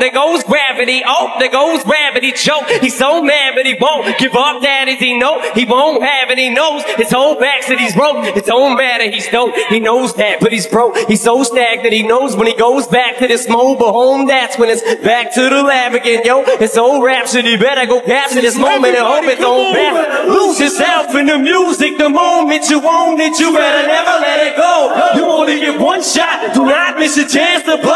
there goes gravity. Oh, there goes gravity. Choke. He's so mad, but he won't give up. That is he know he won't have it. He knows his whole back that he's broke. It don't matter. He's dope. He knows that, but he's broke. He's so stagnant. He knows when he goes back to this mobile home, that's when it's back to the lab again. Yo, it's old rhapsody. Better go capture this moment and hope it's on back. Lose yourself in the music the moment you own it. You better never let it go. You only get one shot. Do not miss a chance to blow.